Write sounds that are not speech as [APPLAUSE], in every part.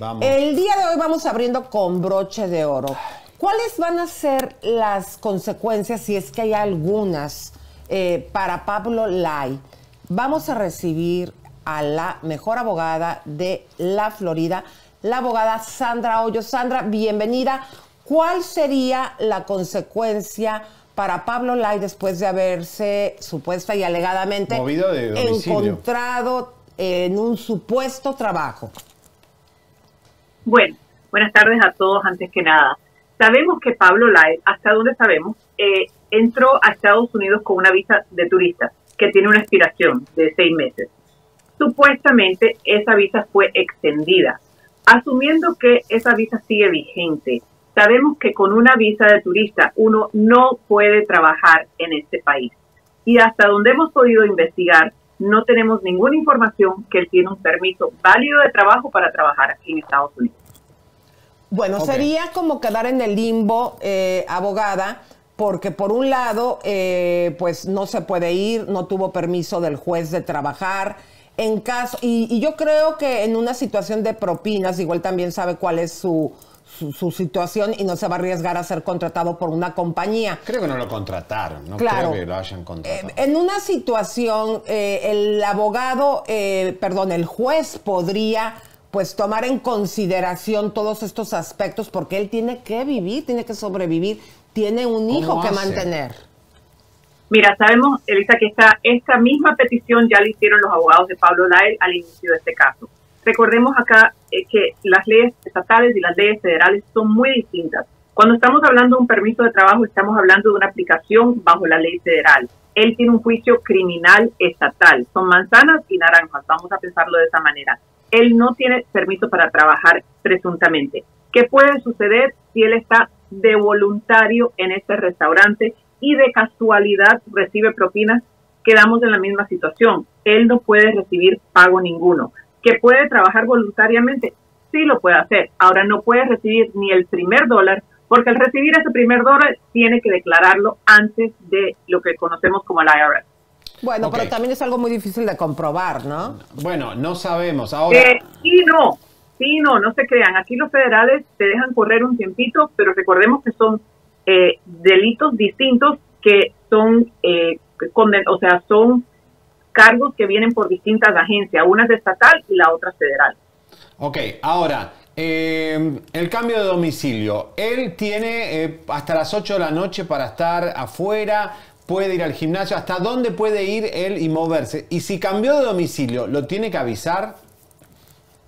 Vamos. El día de hoy vamos abriendo con broche de oro. ¿Cuáles van a ser las consecuencias, si es que hay algunas, eh, para Pablo Lai? Vamos a recibir a la mejor abogada de la Florida, la abogada Sandra Hoyo. Sandra, bienvenida. ¿Cuál sería la consecuencia para Pablo Lai después de haberse supuesta y alegadamente Movido de domicilio. encontrado en un supuesto trabajo? Bueno, buenas tardes a todos antes que nada. Sabemos que Pablo Lai, hasta donde sabemos, eh, entró a Estados Unidos con una visa de turista que tiene una expiración de seis meses. Supuestamente esa visa fue extendida. Asumiendo que esa visa sigue vigente, sabemos que con una visa de turista uno no puede trabajar en este país. Y hasta donde hemos podido investigar, no tenemos ninguna información que él tiene un permiso válido de trabajo para trabajar aquí en Estados Unidos. Bueno, sería como quedar en el limbo, eh, abogada, porque por un lado, eh, pues no se puede ir, no tuvo permiso del juez de trabajar. En caso, y, y yo creo que en una situación de propinas, igual también sabe cuál es su, su, su situación y no se va a arriesgar a ser contratado por una compañía. Creo que no lo contrataron, no Claro. creo que lo hayan contratado. Eh, en una situación, eh, el abogado, eh, perdón, el juez podría pues tomar en consideración todos estos aspectos porque él tiene que vivir, tiene que sobrevivir, tiene un ¿Cómo hijo que hace? mantener. Mira, sabemos, Elisa, que esta, esta misma petición ya la hicieron los abogados de Pablo Lael al inicio de este caso. Recordemos acá eh, que las leyes estatales y las leyes federales son muy distintas. Cuando estamos hablando de un permiso de trabajo, estamos hablando de una aplicación bajo la ley federal. Él tiene un juicio criminal estatal. Son manzanas y naranjas, vamos a pensarlo de esa manera. Él no tiene permiso para trabajar presuntamente. ¿Qué puede suceder si él está de voluntario en este restaurante y de casualidad recibe propinas? Quedamos en la misma situación. Él no puede recibir pago ninguno. ¿Que puede trabajar voluntariamente? Sí lo puede hacer. Ahora no puede recibir ni el primer dólar porque al recibir ese primer dólar tiene que declararlo antes de lo que conocemos como el IRS. Bueno, pero también es algo muy difícil de comprobar, ¿no? Bueno, no sabemos. Ahora, Eh, sí, no, sí, no, no se crean. Aquí los federales te dejan correr un tiempito, pero recordemos que son eh, delitos distintos que son, eh, conden- o sea, son cargos que vienen por distintas agencias. Una es estatal y la otra es federal. ok, ahora, eh, el cambio de domicilio. Él tiene eh, hasta las 8 de la noche para estar afuera, puede ir al gimnasio. ¿Hasta dónde puede ir él y moverse? Y si cambió de domicilio, ¿lo tiene que avisar?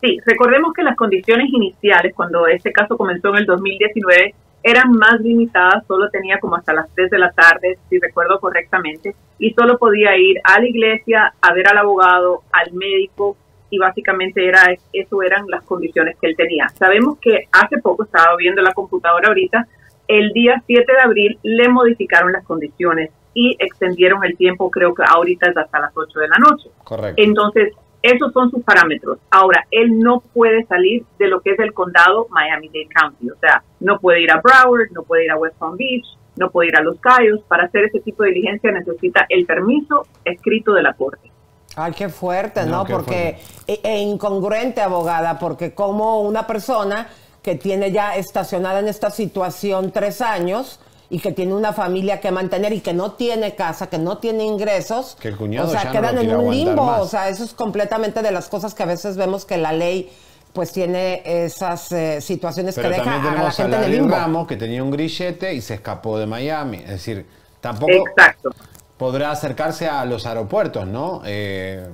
Sí, recordemos que las condiciones iniciales, cuando este caso comenzó en el 2019, eran más limitadas, solo tenía como hasta las 3 de la tarde, si recuerdo correctamente, y solo podía ir a la iglesia, a ver al abogado, al médico, y básicamente era eso eran las condiciones que él tenía. Sabemos que hace poco, estaba viendo la computadora ahorita, el día 7 de abril le modificaron las condiciones y extendieron el tiempo, creo que ahorita es hasta las 8 de la noche. Correcto. Entonces, esos son sus parámetros. Ahora, él no puede salir de lo que es el condado Miami-Dade County. O sea, no puede ir a Broward, no puede ir a West Palm Beach, no puede ir a Los Cayos. Para hacer ese tipo de diligencia necesita el permiso escrito de la corte. Ay, qué fuerte, No, ¿no? qué porque e, e incongruente, abogada, porque como una persona que tiene ya estacionada en esta situación tres años y que tiene una familia que mantener y que no tiene casa, que no tiene ingresos, Que el cuñado o sea, ya no quedan lo en un limbo, más. o sea, eso es completamente de las cosas que a veces vemos que la ley pues tiene esas eh, situaciones Pero que deja a la a gente en el limbo. Ramos que tenía un grillete y se escapó de Miami. Es decir, tampoco Exacto. podrá acercarse a los aeropuertos, ¿no? Eh,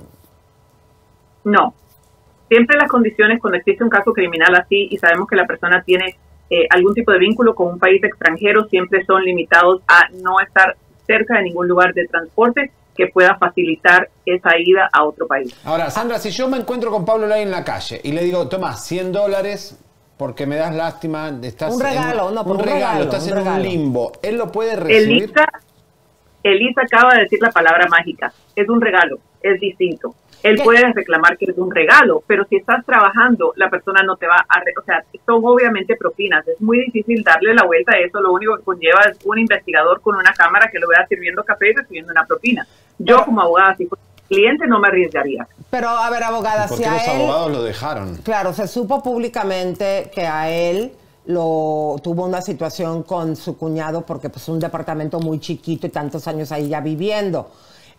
No. Siempre las condiciones cuando existe un caso criminal así y sabemos que la persona tiene eh, algún tipo de vínculo con un país extranjero, siempre son limitados a no estar cerca de ningún lugar de transporte que pueda facilitar esa ida a otro país. Ahora, Sandra, si yo me encuentro con Pablo Lai en la calle y le digo, toma, 100 dólares porque me das lástima, estás Un en regalo, no, por un un regalo, regalo, estás un en regalo. un limbo. ¿Él lo puede recibir? Elisa, Elisa acaba de decir la palabra mágica. Es un regalo, es distinto. Él ¿Qué? puede reclamar que es un regalo, pero si estás trabajando, la persona no te va a... re- o sea, son obviamente propinas. Es muy difícil darle la vuelta a eso. Lo único que conlleva es un investigador con una cámara que lo vea sirviendo café y recibiendo una propina. Yo Pero- como abogada, si fuera cliente no me arriesgaría. Pero, a ver, abogada, ¿Por si qué a los él... abogados lo dejaron? Claro, se supo públicamente que a él lo tuvo una situación con su cuñado porque pues un departamento muy chiquito y tantos años ahí ya viviendo.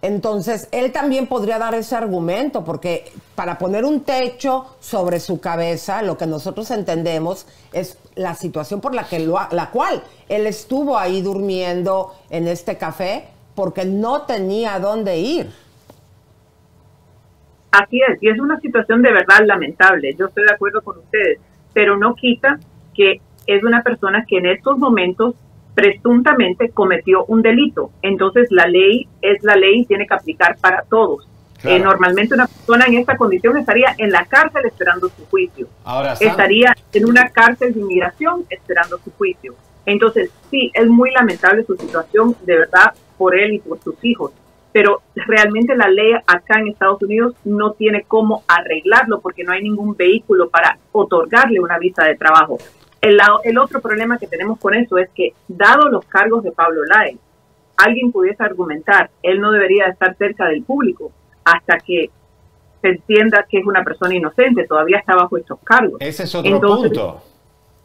Entonces, él también podría dar ese argumento, porque para poner un techo sobre su cabeza, lo que nosotros entendemos es la situación por la, que lo la cual él estuvo ahí durmiendo en este café porque no tenía dónde ir. Así es, y es una situación de verdad lamentable, yo estoy de acuerdo con ustedes, pero no quita que es una persona que en estos momentos presuntamente cometió un delito. Entonces la ley es la ley y tiene que aplicar para todos. Claro. Eh, normalmente una persona en esta condición estaría en la cárcel esperando su juicio. Ahora, estaría en una cárcel de inmigración esperando su juicio. Entonces, sí, es muy lamentable su situación, de verdad, por él y por sus hijos. Pero realmente la ley acá en Estados Unidos no tiene cómo arreglarlo porque no hay ningún vehículo para otorgarle una visa de trabajo. El, el otro problema que tenemos con eso es que, dado los cargos de Pablo Lai, alguien pudiese argumentar, él no debería estar cerca del público hasta que se entienda que es una persona inocente, todavía está bajo estos cargos. ese es otro Entonces, punto.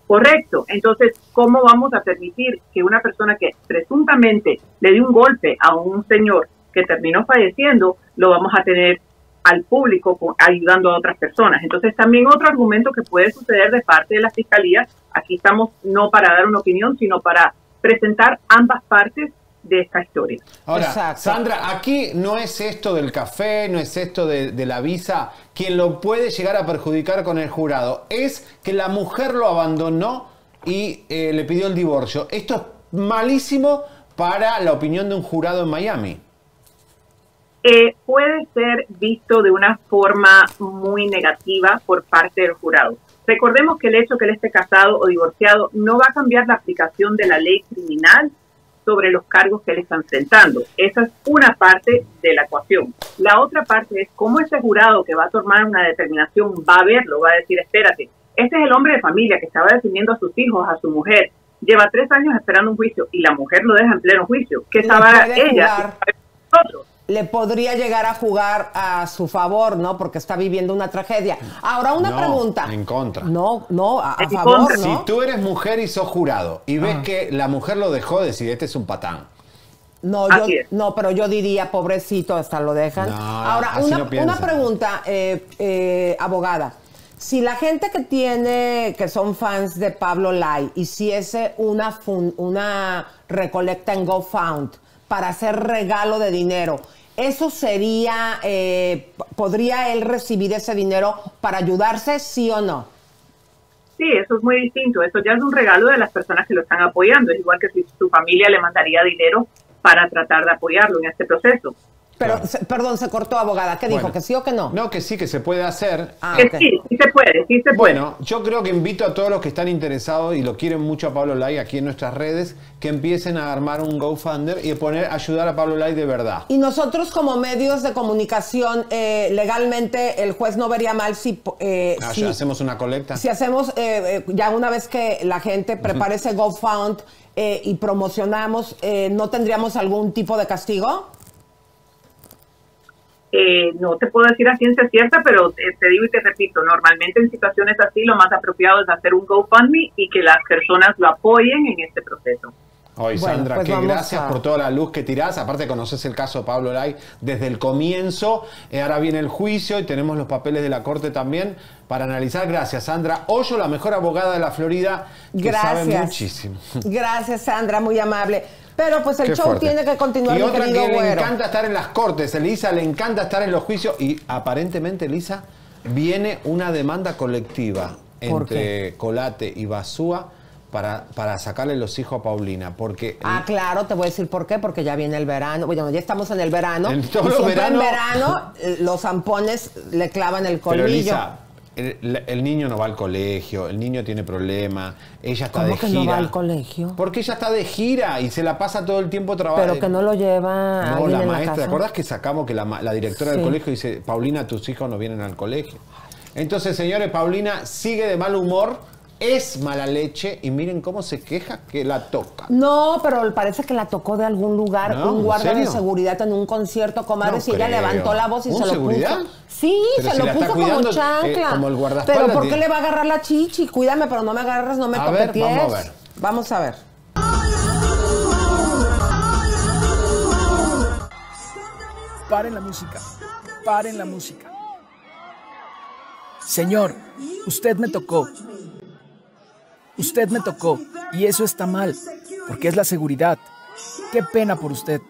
Correcto. Entonces, ¿cómo vamos a permitir que una persona que presuntamente le dio un golpe a un señor que terminó falleciendo, lo vamos a tener al público con- ayudando a otras personas? Entonces, también otro argumento que puede suceder de parte de la Fiscalía, aquí estamos no para dar una opinión, sino para presentar ambas partes de esta historia. Ahora, Exacto. Sandra, aquí no es esto del café, no es esto de, de la visa quien lo puede llegar a perjudicar con el jurado. Es que la mujer lo abandonó y eh, le pidió el divorcio. Esto es malísimo para la opinión de un jurado en Miami. Eh, puede ser visto de una forma muy negativa por parte del jurado. Recordemos que el hecho que él esté casado o divorciado no va a cambiar la aplicación de la ley criminal sobre los cargos que él está enfrentando. Esa es una parte de la ecuación. La otra parte es cómo ese jurado que va a tomar una determinación va a verlo, va a decir, espérate, este es el hombre de familia que estaba defendiendo a sus hijos, a su mujer, lleva tres años esperando un juicio y la mujer lo deja en pleno juicio. ¿Qué Le sabrá ella? jugar. ¿Qué sabe nosotros? Le podría llegar a jugar a su favor, ¿no? Porque está viviendo una tragedia. Ahora, una No, pregunta. en contra. No, no, a, favor. ¿no? Si tú eres mujer y sos jurado y ves Ah. que la mujer lo dejó, decir, este es un patán. No, yo, no, pero yo diría, pobrecito, hasta lo dejan. No, Ahora, una, una pregunta, eh, eh, abogada. Si la gente que tiene, que son fans de Pablo Lai, hiciese una, fun- una recolecta en GoFound para hacer regalo de dinero, ¿eso sería, eh, podría él recibir ese dinero para ayudarse, sí o no? Sí, eso es muy distinto. Eso ya es un regalo de las personas que lo están apoyando. Es igual que si su familia le mandaría dinero para tratar de apoyarlo en este proceso. Pero, Claro. se- perdón, se cortó, abogada. ¿Qué dijo? Bueno. ¿Que sí o que no? No, que sí, que se puede hacer. Ah, que sí, sí se puede, sí se puede. Bueno, yo creo que invito a todos los que están interesados y lo quieren mucho a Pablo Lai aquí en nuestras redes, que empiecen a armar un GoFundMe y poner ayudar a Pablo Lai de verdad. Y nosotros como medios de comunicación, eh, legalmente el juez no vería mal si, eh, Ah, si, ya hacemos una colecta. si hacemos, eh, eh, ya una vez que la gente prepare ese GoFund eh, y promocionamos, eh, ¿no tendríamos algún tipo de castigo? Eh, no te puedo decir a ciencia cierta, pero eh, te digo y te repito, normalmente en situaciones así lo más apropiado es hacer un GoFundMe y que las personas lo apoyen en este proceso. Hoy, Bueno, Sandra, pues que gracias a- por toda la luz que tirás. Aparte, conoces el caso de Pablo Lai desde el comienzo. Eh, ahora viene el juicio y tenemos los papeles de la corte también para analizar. Gracias, Sandra. Hoyo, la mejor abogada de la Florida, que sabe Gracias. muchísimo. [LAUGHS] Gracias, Sandra, muy amable. Pero pues el Qué show fuerte. tiene que continuar, Y otra que le encanta estar en las cortes. Elisa le encanta estar en los juicios. Y aparentemente, Elisa, viene una demanda colectiva ¿Por entre Colate y Basúa para, para sacarle los hijos a Paulina. Porque Ah, claro, te voy a decir por qué, porque ya viene el verano. Bueno, ya estamos en el verano. En y todos los siempre en verano eh, los zampones le clavan el Pero colmillo. Elisa, el, el niño no va al colegio, el niño tiene problemas, ella está ¿Cómo de que gira. no va al colegio? Porque ella está de gira y se la pasa todo el tiempo trabajando. Pero que no lo lleva No, la en maestra, la ¿te acuerdas que sacamos que la, la directora del colegio dice, Paulina, tus hijos no vienen al colegio? Entonces, señores, Paulina sigue de mal humor es mala leche y miren cómo se queja que la toca. No, pero parece que la tocó de algún lugar, No, un ¿en guardia de seguridad en un concierto, comadre, No y ella levantó la voz y ¿Un se lo seguridad? puso. Sí, Pero se si lo puso cuidando, como eh, chancla. como el guardaespaldas, pero ¿por qué tiene- le va a agarrar la chichi? Cuídame, pero no me agarres, no me A ver, vamos a ver. Vamos a ver. Paren la música. Paren la música. Señor, usted me tocó. Usted me tocó. Y eso está mal, porque es la seguridad. Qué pena por usted.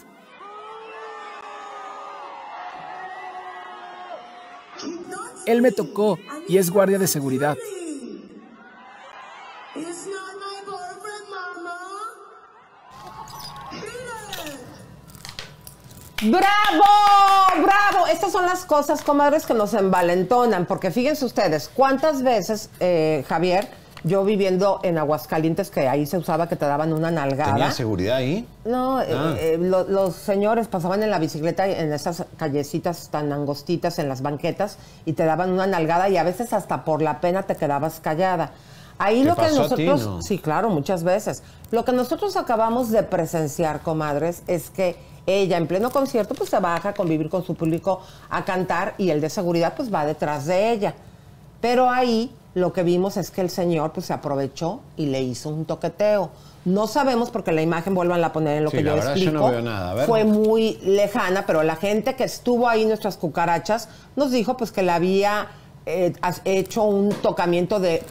Él me tocó y es guardia de seguridad. ¡Bravo! ¡Bravo! Estas son las cosas, comadres, que nos envalentonan. Porque fíjense ustedes, ¿cuántas veces, eh, Javier, yo viviendo en Aguascalientes, que ahí se usaba que te daban una nalgada? ¿Tenía seguridad ahí? No, eh, Ah. eh, lo- los señores pasaban en la bicicleta en esas callecitas tan angostitas en las banquetas y te daban una nalgada y a veces hasta por la pena te quedabas callada. Ahí ¿Te lo que ti, nosotros, no? sí, claro, muchas veces. Lo que nosotros acabamos de presenciar, comadres, es que ella en pleno concierto pues se baja a convivir con su público a cantar y el de seguridad pues va detrás de ella. Pero ahí lo que vimos es que el señor pues se aprovechó y le hizo un toqueteo. No sabemos porque la imagen vuelvan a poner en lo Sí, que la yo verdad, yo explico. no veo nada. A ver. Fue muy lejana, pero la gente que estuvo ahí, nuestras cucarachas, nos dijo pues que le había eh, hecho un tocamiento de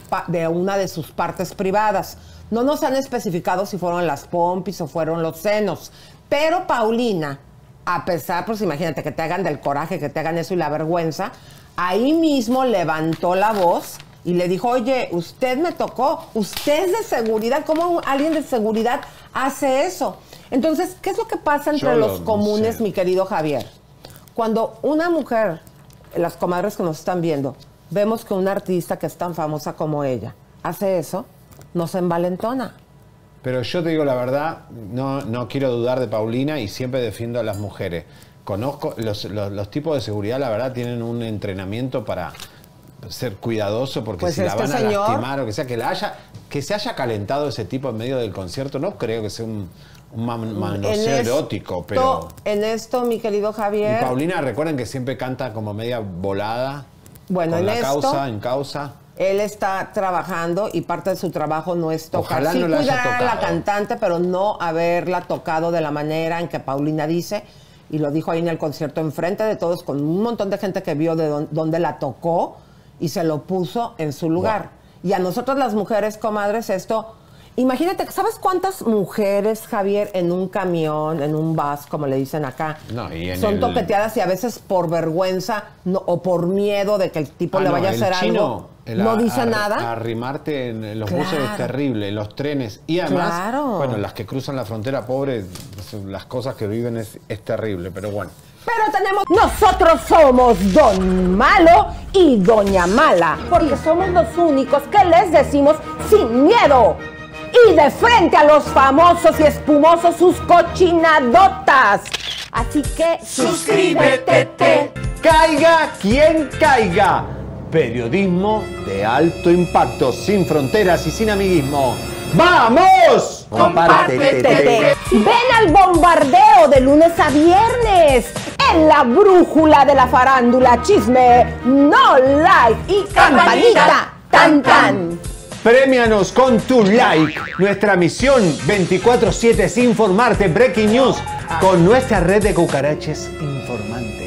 una de sus partes privadas. No nos han especificado si fueron las pompis o fueron los senos. Pero Paulina, a pesar, pues imagínate que te hagan del coraje, que te hagan eso y la vergüenza, ahí mismo levantó la voz y le dijo, oye, usted me tocó, usted es de seguridad, ¿cómo alguien de seguridad hace eso? Entonces, ¿qué es lo que pasa entre Yo lo- los no comunes, sé. mi querido Javier? Cuando una mujer, las comadres que nos están viendo, vemos que una artista que es tan famosa como ella hace eso, nos envalentona. Pero yo te digo la verdad, no, no quiero dudar de Paulina y siempre defiendo a las mujeres. Conozco, los, los- los tipos de seguridad, la verdad, tienen un entrenamiento para ser cuidadoso porque Pues si la este van a señor- lastimar o que sea, que la haya, que se haya calentado ese tipo en medio del concierto, no creo que sea un, un man- manoseo esto- erótico, pero... En esto, mi querido Y Javier, Paulina, recuerden que siempre canta como media volada. Bueno, con en la esto- causa, en causa. él está trabajando y parte de su trabajo no es tocar. Ojalá sí no la haya a la cantante, pero no haberla tocado de la manera en que Paulina dice, y lo dijo ahí en el concierto enfrente de todos, con un montón de gente que vio de dón- dónde la tocó y se lo puso en su lugar. Y a nosotros las mujeres, comadres, esto... Imagínate, ¿sabes cuántas mujeres, Javier, en un camión, en un bus, como le dicen acá, No, y en son el- toqueteadas y a veces por vergüenza no- o por miedo de que el tipo Ah, le no, vaya a hacer chino, algo? el no a- dice nada. Arrimarte en los buses es terrible, en los trenes. Y además, Claro. bueno, las que cruzan la frontera, pobre, las cosas que viven es, es terrible, pero bueno. Pero tenemos. Nosotros somos Don Malo y Doña Mala. Porque somos los únicos que les decimos sin miedo. Y de frente a los famosos y espumosos sus cochinadotas. Así que suscríbete. Caiga quien caiga. Periodismo de alto impacto, sin fronteras y sin amiguismo. ¡Vamos! Compártete. Ven al bombardeo de lunes a viernes en la brújula de la farándula chisme, no like y campanita tan tan. Premianos con tu like. Nuestra misión 24-7 es informarte. Breaking News con nuestra red de cucaraches informantes.